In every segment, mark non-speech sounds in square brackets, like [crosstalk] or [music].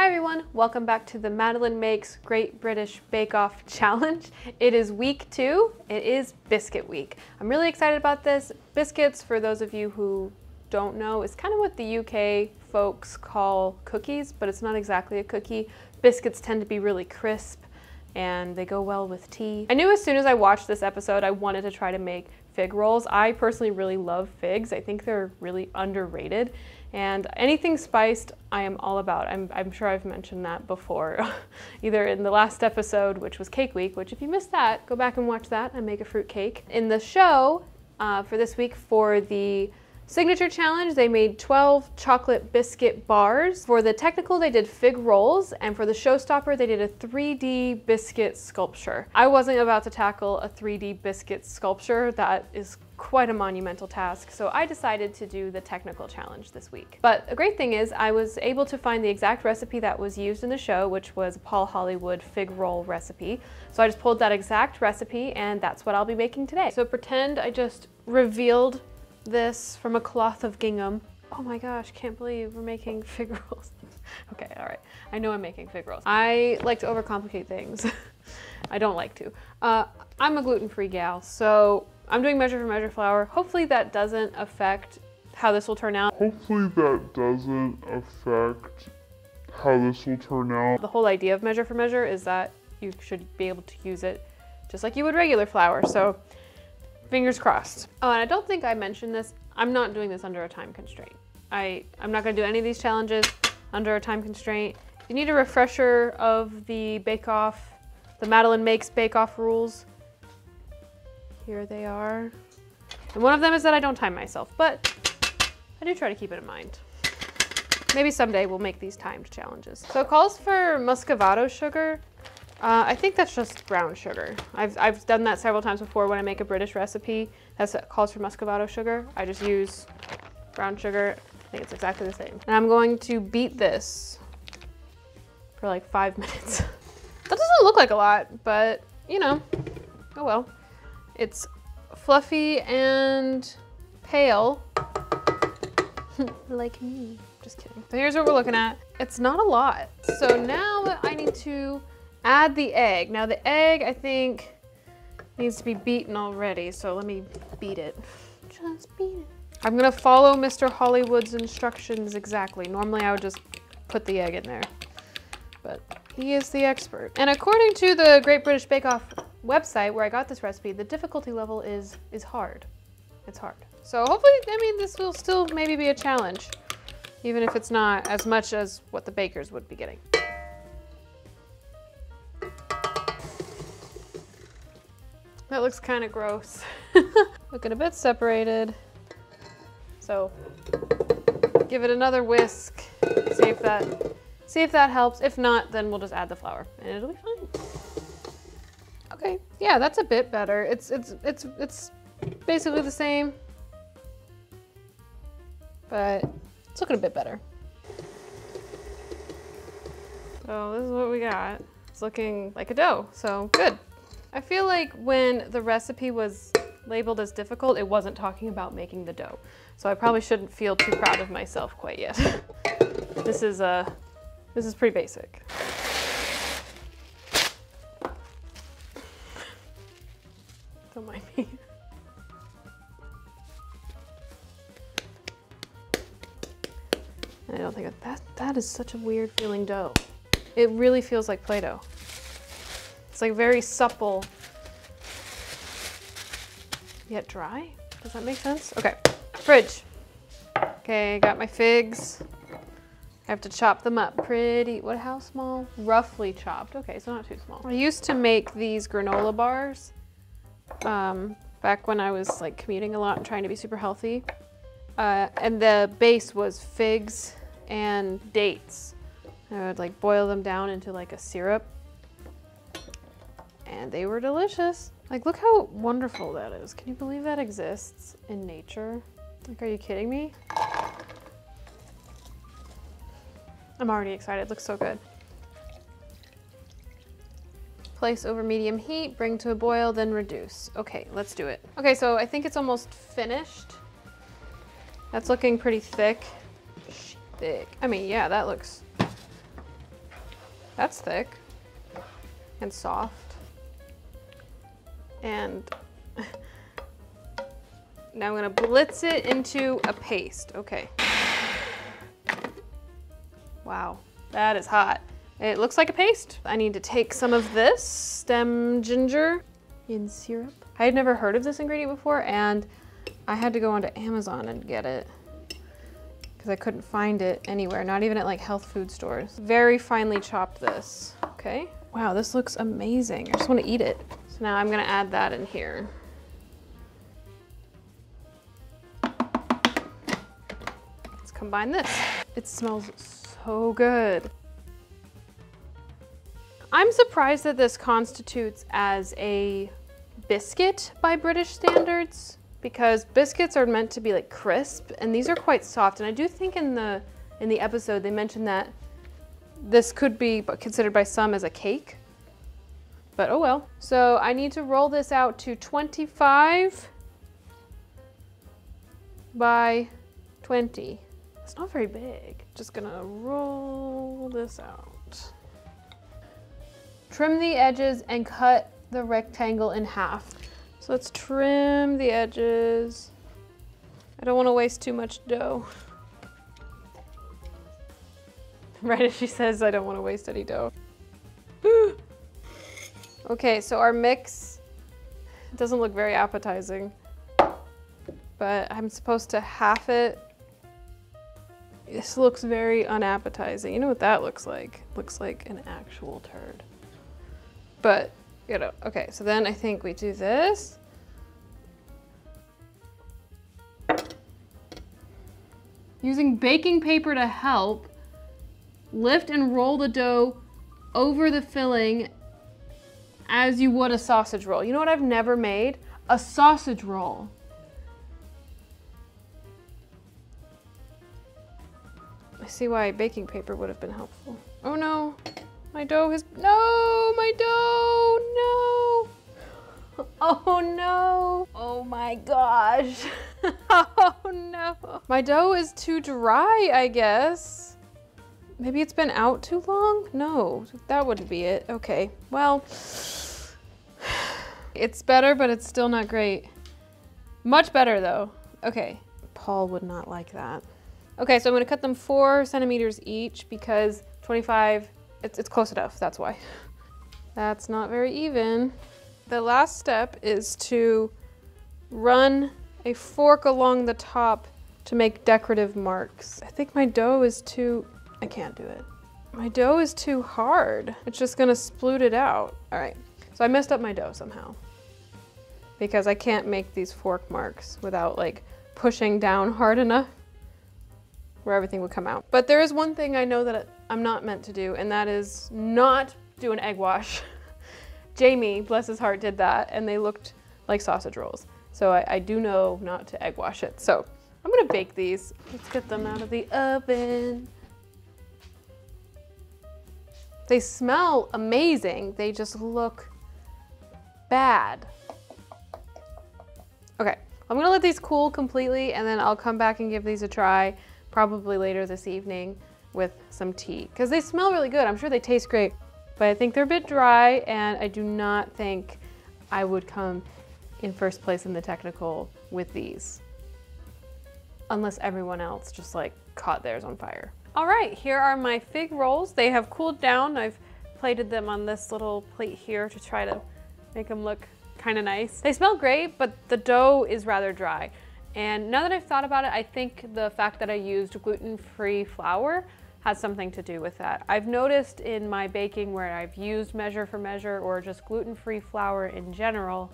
Hi everyone, welcome back to the Madeline Makes Great British Bake Off [laughs] Challenge. It is week two, it is biscuit week. I'm really excited about this. Biscuits, for those of you who don't know, is kind of what the UK folks call cookies, but it's not exactly a cookie. Biscuits tend to be really crisp and they go well with tea. I knew as soon as I watched this episode I wanted to try to make fig rolls. I personally really love figs. I think they're really underrated and anything spiced, I am all about. I'm, I'm sure I've mentioned that before, [laughs] either in the last episode, which was Cake Week, which if you missed that, go back and watch that. I make a fruit cake. In the show uh, for this week, for the Signature challenge, they made 12 chocolate biscuit bars. For the technical, they did fig rolls, and for the showstopper, they did a 3D biscuit sculpture. I wasn't about to tackle a 3D biscuit sculpture. That is quite a monumental task, so I decided to do the technical challenge this week. But a great thing is I was able to find the exact recipe that was used in the show, which was a Paul Hollywood fig roll recipe. So I just pulled that exact recipe and that's what I'll be making today. So pretend I just revealed this from a cloth of gingham. Oh my gosh, can't believe we're making [laughs] fig rolls. okay, all right. I know I'm making fig rolls. I like to overcomplicate things. [laughs] I don't like to. Uh, I'm a gluten-free gal, so I'm doing measure for measure flour. Hopefully that doesn't affect how this will turn out. Hopefully that doesn't affect how this will turn out. The whole idea of measure for measure is that you should be able to use it just like you would regular flour. So fingers crossed. Oh, and I don't think I mentioned this. I'm not doing this under a time constraint. I, I'm not gonna do any of these challenges under a time constraint. You need a refresher of the Bake Off, the Madeline Makes Bake Off rules, here they are. And one of them is that I don't time myself, but I do try to keep it in mind. Maybe someday we'll make these timed challenges. So it calls for muscovado sugar. Uh, I think that's just brown sugar. I've, I've done that several times before when I make a British recipe that calls for muscovado sugar. I just use brown sugar. I think it's exactly the same. And I'm going to beat this for like five [laughs] minutes. that doesn't look like a lot, but you know, oh well. It's fluffy and pale, [laughs] like me. Just kidding. So here's what we're looking at. It's not a lot. So now I need to Add the egg. Now the egg, I think, needs to be beaten already, so let me beat it. Just beat it. I'm gonna follow Mr. Hollywood's instructions exactly. Normally I would just put the egg in there, but he is the expert. And according to the Great British Bake Off website where I got this recipe, the difficulty level is, is hard. It's hard. So hopefully, I mean, this will still maybe be a challenge, even if it's not as much as what the bakers would be getting. That looks kind of gross. [laughs] Looking a bit separated. So give it another whisk. See if that see if that helps. If not, then we'll just add the flour and it'll be fine. Okay, yeah, that's a bit better. It's it's it's it's basically the same, but it's looking a bit better. So this is what we got. It's looking like a dough, so good. I feel like when the recipe was labeled as difficult, it wasn't talking about making the dough. So I probably shouldn't feel too proud of myself quite yet. [laughs] this is uh, this is pretty basic. Don't mind me. I don't think that, that is such a weird feeling dough. It really feels like Play-Doh. It's like very supple, yet dry. Does that make sense? Okay, fridge. Okay, got my figs. I have to chop them up pretty, what, how small? Roughly chopped. Okay, so not too small. I used to make these granola bars um, back when I was like commuting a lot and trying to be super healthy. Uh, and the base was figs and dates. I would like boil them down into like a syrup and they were delicious. Like, look how wonderful that is. Can you believe that exists in nature? Like, are you kidding me? I'm already excited, it looks so good. Place over medium heat, bring to a boil, then reduce. Okay, let's do it. Okay, so I think it's almost finished. That's looking pretty thick. Thick. I mean, yeah, that looks That's thick and soft. And [laughs] now I'm gonna blitz it into a paste. Okay. Wow, that is hot. It looks like a paste. I need to take some of this stem ginger in syrup. I had never heard of this ingredient before and I had to go onto Amazon and get it because I couldn't find it anywhere, not even at like health food stores. Very finely chopped this, okay? Wow, this looks amazing. I just wanna eat it. So now I'm gonna add that in here. Let's combine this. It smells so good. I'm surprised that this constitutes as a biscuit by British standards because biscuits are meant to be like crisp and these are quite soft. And I do think in the in the episode they mentioned that this could be considered by some as a cake. But oh well. So I need to roll this out to 25 by 20. It's not very big. Just gonna roll this out. Trim the edges and cut the rectangle in half. So let's trim the edges. I don't want to waste too much dough. [laughs] Right as she says, I don't want to waste any dough. Okay, so our mix doesn't look very appetizing, but I'm supposed to half it. This looks very unappetizing. You know what that looks like? Looks like an actual turd. But, you know, okay, so then I think we do this. Using baking paper to help, lift and roll the dough over the filling as you would a sausage roll. You know what I've never made? A sausage roll. I see why baking paper would have been helpful. Oh no, my dough has, no, my dough, no. [laughs] Oh no. Oh my gosh. [laughs] oh no. My dough is too dry, I guess. Maybe it's been out too long? No, that wouldn't be it. Okay, well, it's better, but it's still not great. Much better though. Okay, Paul would not like that. Okay, so I'm gonna cut them four centimeters each because 25 it's, it's close enough, that's why. [laughs] That's not very even. The last step is to run a fork along the top to make decorative marks. I think my dough is too, I can't do it. My dough is too hard. It's just gonna sploot it out. All right, so I messed up my dough somehow because I can't make these fork marks without like pushing down hard enough where everything would come out. But there is one thing I know that I'm not meant to do, and that is not do an egg wash. [laughs] Jamie, bless his heart, did that, and they looked like sausage rolls. So I, I do know not to egg wash it. So I'm gonna bake these. Let's get them out of the oven. They smell amazing. They just look bad. Okay, I'm gonna let these cool completely and then I'll come back and give these a try probably later this evening with some tea because they smell really good. I'm sure they taste great, but I think they're a bit dry and I do not think I would come in first place in the technical with these unless everyone else just like caught theirs on fire. All right, here are my fig rolls. They have cooled down. I've plated them on this little plate here to try to make them look kind of nice. They smell great, but the dough is rather dry. And now that I've thought about it, I think the fact that I used gluten-free flour has something to do with that. I've noticed in my baking where I've used measure for measure or just gluten-free flour in general,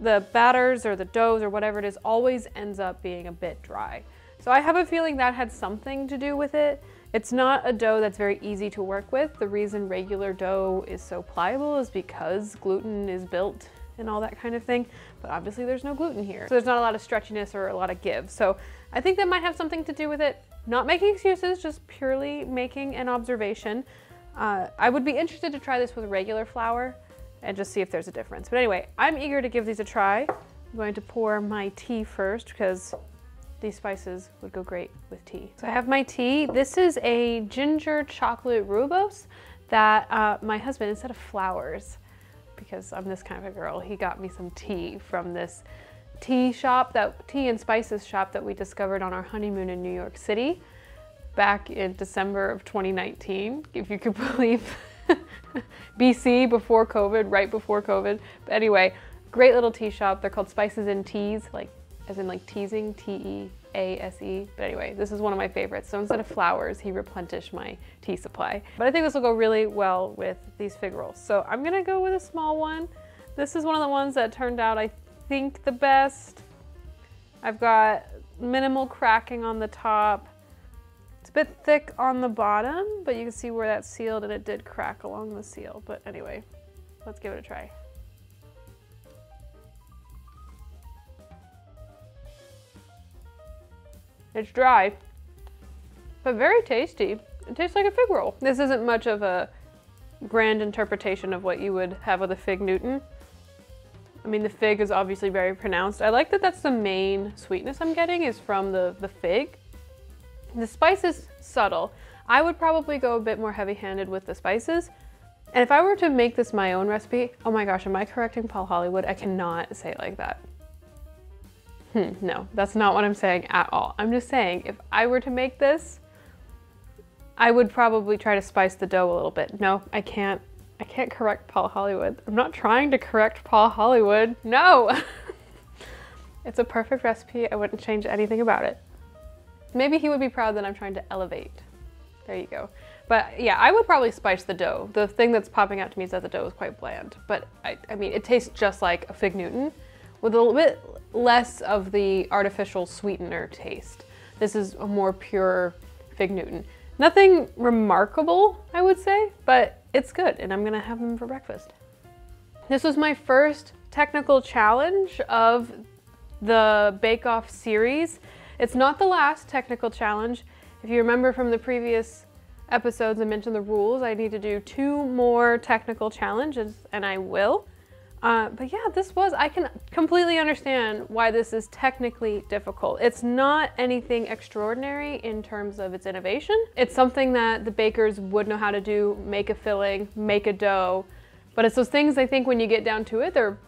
the batters or the doughs or whatever it is always ends up being a bit dry. So I have a feeling that had something to do with it. It's not a dough that's very easy to work with. The reason regular dough is so pliable is because gluten is built and all that kind of thing. But obviously there's no gluten here. So there's not a lot of stretchiness or a lot of give. So I think that might have something to do with it. Not making excuses, just purely making an observation. Uh, I would be interested to try this with regular flour and just see if there's a difference. But anyway, I'm eager to give these a try. I'm going to pour my tea first because these spices would go great with tea. So I have my tea. This is a ginger chocolate rooibos. that uh, my husband, instead of flowers, because I'm this kind of a girl, he got me some tea from this tea shop, that tea and spices shop that we discovered on our honeymoon in New York City back in December of 2019, if you could [laughs] believe. BC before COVID, right before COVID. But anyway, great little tea shop. They're called Spices and Tease, like as in like teasing, T-E-A-S-E. But anyway, this is one of my favorites. So instead of flowers, he replenished my tea supply. But I think this will go really well with these fig rolls. So I'm gonna go with a small one. This is one of the ones that turned out, I think, the best. I've got minimal cracking on the top. It's a bit thick on the bottom, but you can see where that's sealed and it did crack along the seal. But anyway, let's give it a try. It's dry, but very tasty. It tastes like a fig roll. This isn't much of a grand interpretation of what you would have with a fig Newton. I mean, the fig is obviously very pronounced. I like that that's the main sweetness I'm getting is from the, the fig. The spice is subtle. I would probably go a bit more heavy-handed with the spices. And if I were to make this my own recipe, oh my gosh, am I correcting Paul Hollywood? I cannot say it like that. Hmm, no, that's not what I'm saying at all. I'm just saying if I were to make this, I would probably try to spice the dough a little bit. No, I can't. I can't correct Paul Hollywood. I'm not trying to correct Paul Hollywood. No! [laughs] it's a perfect recipe. I wouldn't change anything about it. Maybe he would be proud that I'm trying to elevate. There you go. But yeah, I would probably spice the dough. The thing that's popping out to me is that the dough is quite bland. But I, I mean, it tastes just like a fig Newton with a little bit less of the artificial sweetener taste. This is a more pure fig Newton. Nothing remarkable, I would say, but it's good and I'm gonna have them for breakfast. This was my first technical challenge of the Bake Off series. It's not the last technical challenge. If you remember from the previous episodes, I mentioned the rules. I need to do two more technical challenges and I will. Uh, but yeah, this was, I can completely understand why this is technically difficult. It's not anything extraordinary in terms of its innovation. It's something that the bakers would know how to do, make a filling, make a dough. But it's those things I think when you get down to it, they're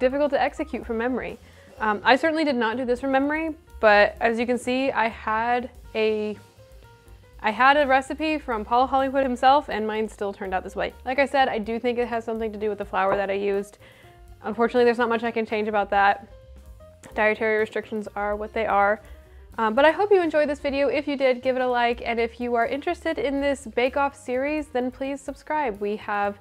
difficult to execute from memory. Um, I certainly did not do this from memory, but as you can see, I had a I had a recipe from Paul Hollywood himself and mine still turned out this way. Like I said, I do think it has something to do with the flour that I used. Unfortunately, there's not much I can change about that. Dietary restrictions are what they are. Um, but I hope you enjoyed this video. If you did, give it a like. And if you are interested in this Bake Off series, then please subscribe. We have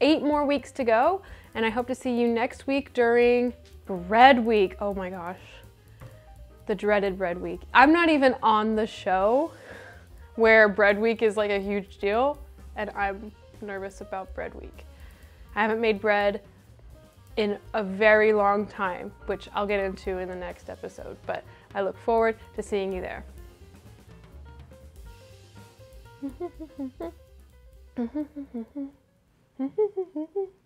eight more weeks to go. And I hope to see you next week during Bread Week. Oh my gosh. The dreaded Bread Week. I'm not even on the show where Bread Week is like a huge deal. And I'm nervous about Bread Week. I haven't made bread in a very long time, which I'll get into in the next episode, but I look forward to seeing you there. [laughs]